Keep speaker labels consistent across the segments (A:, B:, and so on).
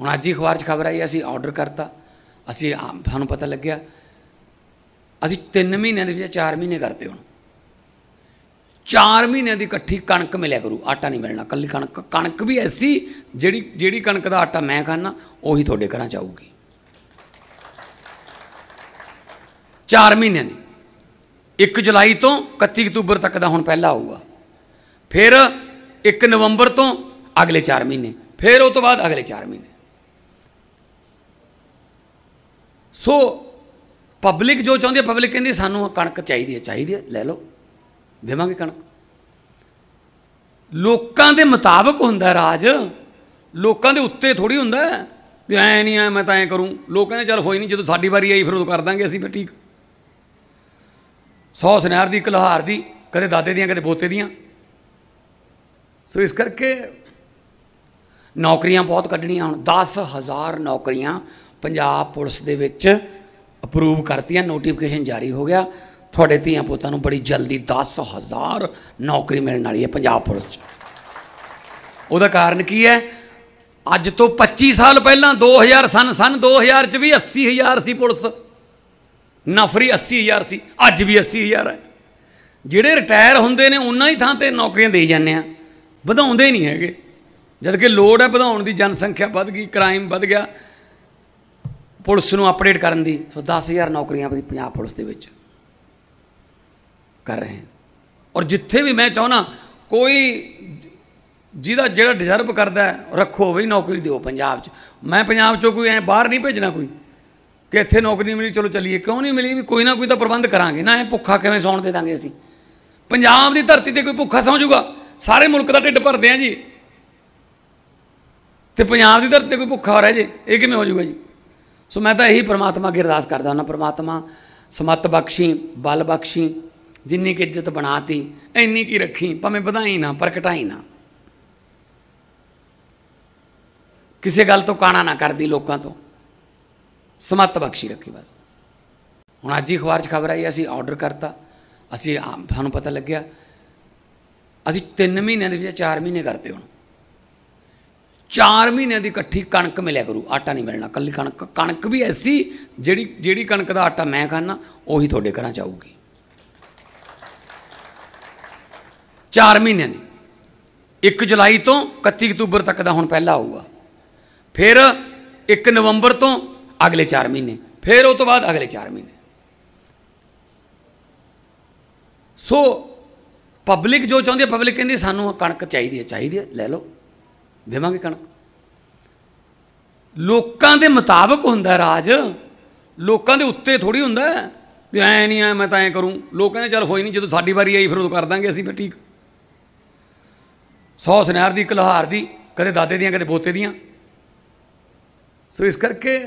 A: ਹੁਣ ਅੱਜ ਹੀ ਅਖਬਾਰ 'ਚ ਖਬਰ ਆਈ, ਅਸੀਂ ਆਰਡਰ ਕਰਤਾ, ਅਸੀਂ ਆ- ਸਾਨੂੰ ਪਤਾ ਲੱਗਿਆ, ਅਸੀਂ 3 ਮਹੀਨਿਆਂ ਦੇ ਵਿੱਚ 4 ਮਹੀਨੇ ਕਰਤੇ ਹੁਣ। 4 ਮਹੀਨਿਆਂ ਦੀ ਇਕੱਠੀ ਕਣਕ ਮਿਲਿਆ ਕਰੂ, ਆਟਾ ਨਹੀਂ ਮਿਲਣਾ, ਕੱਲੀ ਕਣਕ ਕਣਕ ਵੀ ਐਸੀ, ਜਿਹੜੀ ਜਿਹੜੀ ਕਣਕ ਦਾ ਆਟਾ ਮੈਂ ਖਾਣਾ ਉਹੀ ਤੁਹਾਡੇ ਘਰਾਂ ਚ ਆਊਗੀ। 4 ਮਹੀਨਿਆਂ ਦੀ। 1 ਜੁਲਾਈ ਤੋਂ 31 ਅਕਤੂਬਰ ਤੱਕ ਦਾ ਹੁਣ ਪਹਿਲਾ ਆਊਗਾ। ਫਿਰ 1 ਨਵੰਬਰ ਤੋਂ ਅਗਲੇ 4 ਮਹੀਨੇ, ਫਿਰ ਉਹ ਤੋਂ ਬਾਅਦ ਅਗਲੇ 4 ਮਹੀਨੇ। ਸੋ ਪਬਲਿਕ ਜੋ ਚਾਹੁੰਦੀ ਹੈ ਪਬਲਿਕ ਕਹਿੰਦੀ ਸਾਨੂੰ ਕਣਕ ਚਾਹੀਦੀ ਹੈ ਚਾਹੀਦੀ ਹੈ, ਲੈ ਲਓ, ਦੇਵਾਂਗੇ ਕਣਕ। ਲੋਕਾਂ ਦੇ ਮੁਤਾਬਕ ਹੁੰਦਾ ਰਾਜ, ਲੋਕਾਂ ਦੇ ਉੱਤੇ ਥੋੜੀ ਹੁੰਦਾ ਵੀ ਐ ਨਹੀਂ, ਐ ਮੈਂ ਤਾਂ ਐ ਕਰੂੰ। ਲੋਕ ਕਹਿੰਦੇ, ਚੱਲ ਹੋਈ ਨਹੀਂ, ਜਦੋਂ ਸਾਡੀ ਵਾਰੀ ਆਈ, ਫਿਰ ਉਦੋਂ ਕਰ ਦਾਂਗੇ ਅਸੀਂ, ਫਿਰ ਠੀਕ। ਸੌ ਸੁਨਿਆਰ ਦੀ, ਕਲਹਾਰ ਦੀ, ਕਦੇ ਦਾਦੇ ਦੀਆਂ, ਕਦੇ ਪੋਤੇ ਦੀਆਂ। ਸੋ ਇਸ ਕਰਕੇ ਨੌਕਰੀਆਂ ਬਹੁਤ ਕੱਢਣੀਆਂ ਹੁਣ। 10000 ਨੌਕਰੀਆਂ ਪੰਜਾਬ ਪੁਲਿਸ ਦੇ ਵਿੱਚ ਅਪਰੂਵ ਕਰਤੀਆਂ ਨੋਟੀਫਿਕੇਸ਼ਨ ਜਾਰੀ ਹੋ ਗਿਆ। ਤੁਹਾਡੇ ਧੀਆਂ ਪੁੱਤਾਂ ਨੂੰ ਬੜੀ ਜਲਦੀ 10000 ਨੌਕਰੀ ਮਿਲਣ ਵਾਲੀ ਹੈ ਪੰਜਾਬ ਪੁਲਿਸ 'ਚ। ਉਹਦਾ ਕਾਰਨ ਕੀ ਹੈ? ਅੱਜ ਤੋਂ 25 ਸਾਲ ਪਹਿਲਾਂ 2000 ਸਨ ਸਨ 2000 ਚ ਵੀ 80000 ਸੀ ਪੁਲਿਸ। ਨਫਰੀ 80000 ਸੀ, ਅੱਜ ਵੀ 80000 ਹੈ। ਜਿਹੜੇ ਰਿਟਾਇਰ ਹੁੰਦੇ ਨੇ, ਉਹਨਾਂ ਹੀ ਥਾਂ ਤੇ ਨੌਕਰੀਆਂ ਦੇਈ ਜਾਂਦੇ ਆ। ਵਧਾਉਂਦੇ ਨਹੀਂ ਹੈਗੇ। ਜਦ ਕਿ ਲੋੜ ਹੈ, ਵਧਾਉਣ ਦੀ ਜਨਸੰਖਿਆ ਵੱਧ ਗਈ ਕ੍ਰਾਈਮ ਵੱਧ ਗਿਆ। ਪੁਲਿਸ ਨੂੰ ਅਪਡੇਟ ਕਰਨ ਦੀ। ਸੋ 10000 ਨੌਕਰੀਆਂ ਅਸੀਂ ਪੰਜਾਬ ਪੁਲਿਸ ਦੇ ਵਿੱਚ ਕਰ ਰਹੇ ਹਾਂ ਔਰ ਜਿੱਥੇ ਵੀ ਮੈਂ ਚਾਹਣਾ ਕੋਈ ਜਿਹਦਾ ਜਿਹੜਾ ਡਿਜ਼ਰਵ ਕਰਦਾ ਰੱਖੋ ਬਈ ਨੌਕਰੀ ਦਿਓ ਪੰਜਾਬ 'ਚ। ਮੈਂ ਪੰਜਾਬ 'ਚੋਂ ਕੋਈ ਐ ਬਾਹਰ ਨਹੀਂ ਭੇਜਣਾ ਕੋਈ, ਕਿ ਇੱਥੇ ਨੌਕਰੀ ਨਹੀਂ ਮਿਲੀ, ਚਲੋ ਚੱਲੀਏ। ਕਿਉਂ ਨਹੀਂ ਮਿਲੀ? ਵੀ ਕੋਈ ਨਾ ਕੋਈ ਤਾਂ ਪ੍ਰਬੰਧ ਕਰਾਂਗੇ। ਨਾ ਇਹ ਭੁੱਖਾ ਕਿਵੇਂ ਸੌਣ ਦੇ ਦਾਂਗੇ ਅਸੀਂ? ਪੰਜਾਬ ਦੀ ਧਰਤੀ ਤੇ ਕੋਈ ਭੁੱਖਾ ਸੌਂ ਜਾਊਗਾ? ਸਾਰੇ ਮੁਲਕ ਦਾ ਢਿੱਡ ਭਰਦੇ ਆ ਜੀ। ਤੇ ਪੰਜਾਬ ਦੀ ਧਰਤੀ ਤੇ ਕੋਈ ਭੁੱਖਾ ਹੋ ਰਿਹਾ ਜੇ, ਇਹ ਕਿਵੇਂ ਹੋ ਜਾਊਗਾ ਜੀ? ਸੋ ਮੈਂ ਤਾਂ ਇਹੀ ਪ੍ਰਮਾਤਮਾ ਅੱਗੇ ਅਰਦਾਸ ਕਰਦਾ ਹਾਂ ਪ੍ਰਮਾਤਮਾ, ਸਮਤ ਬਖਸ਼ੀ, ਬਲ ਬਖਸ਼ੀ, ਜਿੰਨੀ ਕਿ ਇੱਜ਼ਤ ਬਣਾਤੀ, ਇੰਨੀ ਕੀ ਰੱਖੀ, ਭਾਵੇਂ ਵਧਾਈ ਨਾ, ਪ੍ਰਗਟਾਈ ਨਾ। ਕਿਸੇ ਗੱਲ ਤੋਂ ਕਾਣਾ ਨਾ ਕਰਦੀ ਲੋਕਾਂ ਤੋਂ। ਸਮਤ ਬਖਸ਼ੀ ਰੱਖੀ ਬਸ। ਹੁਣ ਅੱਜ ਹੀ ਅਖਬਾਰ 'ਚ ਖਬਰ ਆਈ, ਅਸੀਂ ਆਰਡਰ ਕਰਤਾ। ਅਸੀਂ ਆ- ਸਾਨੂੰ ਪਤਾ ਲੱਗਿਆ, ਅਸੀਂ 3 ਮਹੀਨਿਆਂ ਦੇ ਵਿੱਚ 4 ਮਹੀਨੇ ਕਰਤੇ ਹੁਣ। 4 ਮਹੀਨਿਆਂ ਦੀ ਇਕੱਠੀ ਕਣਕ ਮਿਲਿਆ ਕਰੂ, ਆਟਾ ਨਹੀਂ ਮਿਲਣਾ ਕੱਲੀ ਕਣਕ ਕਣਕ ਵੀ ਐਸੀ ਜਿਹੜੀ ਜਿਹੜੀ ਕਣਕ ਦਾ ਆਟਾ ਮੈਂ ਖਾਣਾ ਉਹੀ ਤੁਹਾਡੇ ਘਰਾਂ ਚ ਆਊਗੀ। 4 ਮਹੀਨਿਆਂ ਦੀ। 1 ਜੁਲਾਈ ਤੋਂ 31 ਅਕਤੂਬਰ ਤੱਕ ਦਾ ਹੁਣ ਪਹਿਲਾ ਆਊਗਾ। ਫਿਰ 1 ਨਵੰਬਰ ਤੋਂ ਅਗਲੇ 4 ਮਹੀਨੇ, ਫਿਰ ਉਹ ਤੋਂ ਬਾਅਦ ਅਗਲੇ 4 ਮਹੀਨੇ। ਸੋ ਪਬਲਿਕ ਜੋ ਚਾਹੁੰਦੀ ਹੈ ਪਬਲਿਕ ਕਹਿੰਦੀ ਸਾਨੂੰ ਕਣਕ ਚਾਹੀਦੀ ਹੈ ਚਾਹੀਦੀ ਹੈ, ਲੈ ਲਓ। ਦੇਵਾਂਗੇ ਕਣਕ। ਲੋਕਾਂ ਦੇ ਮੁਤਾਬਕ ਹੁੰਦਾ ਰਾਜ। ਲੋਕਾਂ ਦੇ ਉੱਤੇ ਥੋੜੀ ਹੁੰਦਾ ਵੀ ਐ ਨਹੀਂ, ਐ ਮੈਂ ਤਾਂ ਐ ਕਰੂੰ। ਲੋਕ ਕਹਿੰਦੇ, ਚੱਲ ਹੋਈ ਨਹੀਂ, ਜਦੋਂ ਸਾਡੀ ਵਾਰੀ ਆਈ ਫਿਰ ਉਦੋਂ ਕਰ ਦਾਂਗੇ ਅਸੀਂ ਫਿਰ, ਠੀਕ। ਸੌ ਸੁਨਿਆਰ ਦੀ ਕਲਹਾਰ ਦੀ, ਕਦੇ ਦਾਦੇ ਦੀਆਂ, ਕਦੇ ਪੋਤੇ ਦੀਆਂ। ਸੋ ਇਸ ਕਰਕੇ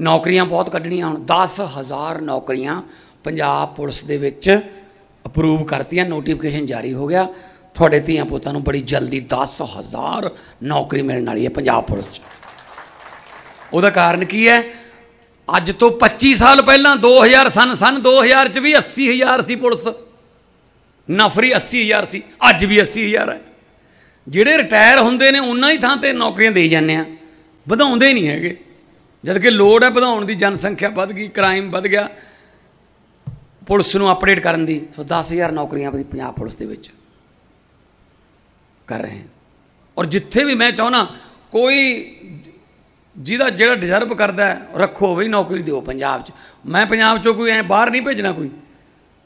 A: ਨੌਕਰੀਆਂ ਬਹੁਤ ਕੱਢਣੀਆਂ ਹੁਣ। 10000 ਨੌਕਰੀਆਂ ਪੰਜਾਬ ਪੁਲਿਸ ਦੇ ਵਿੱਚ ਅਪਰੂਵ ਕਰਤੀਆਂ ਨੋਟੀਫਿਕੇਸ਼ਨ ਜਾਰੀ ਹੋ ਗਿਆ। ਤੁਹਾਡੇ ਧੀਆਂ ਪੁੱਤਾਂ ਨੂੰ ਬੜੀ ਜਲਦੀ 10000 ਨੌਕਰੀ ਮਿਲਣ ਵਾਲੀ ਹੈ ਪੰਜਾਬ ਪੁਲਿਸ 'ਚ। ਉਹਦਾ ਕਾਰਨ ਕੀ ਹੈ? ਅੱਜ ਤੋਂ 25 ਸਾਲ ਪਹਿਲਾਂ 2000 ਸਨ ਸਨ 2000 ਚ ਵੀ 80000 ਸੀ ਪੁਲਿਸ। ਨਫਰੀ 80000 ਸੀ, ਅੱਜ ਵੀ 80000 ਹੈ। ਜਿਹੜੇ ਰਿਟਾਇਰ ਹੁੰਦੇ ਨੇ, ਉਹਨਾਂ ਹੀ ਥਾਂ ਤੇ ਨੌਕਰੀਆਂ ਦੇਈ ਜਾਂਦੇ ਆ। ਵਧਾਉਂਦੇ ਨਹੀਂ ਹੈਗੇ। ਜਦ ਕਿ ਲੋੜ ਹੈ ਵਧਾਉਣ ਦੀ, ਜਨਸੰਖਿਆ ਵੱਧ ਗਈ, ਕ੍ਰਾਈਮ ਵੱਧ ਗਿਆ। ਪੁਲਿਸ ਨੂੰ ਅਪਡੇਟ ਕਰਨ ਦੀ, ਸੋ 10000 ਨੌਕਰੀਆਂ ਪੰਜਾਬ ਪੁਲਿਸ ਦੇ ਵਿੱਚ। ਕਰ ਰਹੇ ਹਾਂ। ਔਰ ਜਿੱਥੇ ਵੀ ਮੈਂ ਚਾਹਣਾ ਕੋਈ ਜਿਹਦਾ ਜਿਹੜਾ ਡਿਜ਼ਰਵ ਕਰਦਾ ਰੱਖੋ ਬਈ ਨੌਕਰੀ ਦਿਓ ਪੰਜਾਬ 'ਚ। ਮੈਂ ਪੰਜਾਬ 'ਚੋਂ ਕੋਈ ਐ ਬਾਹਰ ਨਹੀਂ ਭੇਜਣਾ ਕੋਈ,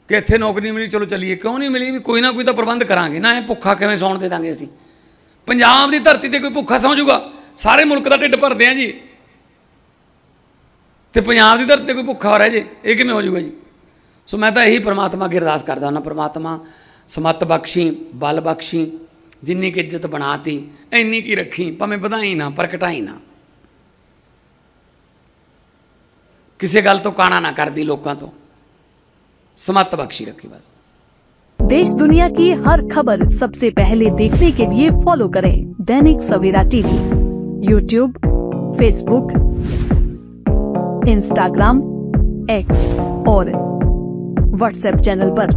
A: ਕਿ ਇੱਥੇ ਨੌਕਰੀ ਨਹੀਂ ਮਿਲੀ, ਚਲੋ ਚੱਲੀਏ। ਕਿਉਂ ਨਹੀਂ ਮਿਲੀ ਵੀ ਕੋਈ ਨਾ ਕੋਈ ਤਾਂ ਪ੍ਰਬੰਧ ਕਰਾਂਗੇ। ਨਾ ਇਹ ਭੁੱਖਾ ਕਿਵੇਂ ਸੌਣ ਦੇ ਦਾਂਗੇ ਅਸੀਂ? ਪੰਜਾਬ ਦੀ ਧਰਤੀ ਤੇ ਕੋਈ ਭੁੱਖਾ ਸੌਂ ਜਾਊਗਾ? ਸਾਰੇ ਮੁਲਕ ਦਾ ਢਿੱਡ ਭਰਦੇ ਆ ਜੀ। ਤੇ ਪੰਜਾਬ ਦੀ ਧਰਤੀ ਤੇ ਕੋਈ ਭੁੱਖਾ ਹੋ ਰਿਹਾ ਜੇ, ਇਹ ਕਿਵੇਂ ਹੋ ਜਾਊਗਾ ਜੀ? ਸੋ ਮੈਂ ਤਾਂ ਇਹੀ ਪ੍ਰਮਾਤਮਾ ਅੱਗੇ ਅਰਦਾਸ ਕਰਦਾ ਹਾਂ ਪ੍ਰਮਾਤਮਾ, ਸਮਤ ਬਖਸ਼ੀ, ਬਲ ਬਖਸ਼ੀ ਜਿੰਨੀ ਕਿ ਇੱਜ਼ਤ ਬਣਾਤੀ ਇੰਨੀ ਕੀ ਰੱਖੀ ਭਾਵੇਂ ਵਧਾਈ ਨਾ ਪਰ ਘਟਾਈ ਨਾ ਕਿਸੇ ਗੱਲ ਤੋਂ ਕਾਣਾ ਨਾ ਕਰਦੀ ਲੋਕਾਂ ਤੋਂ ਸਮਤ ਬਖਸ਼ੀ ਰੱਖੀ ਬਸ
B: देश दुनिया की हर खबर सबसे पहले देखने के लिए फॉलो करें Dainik Savera TV YouTube Facebook Instagram X और व्हाट्सएप चैनल पर।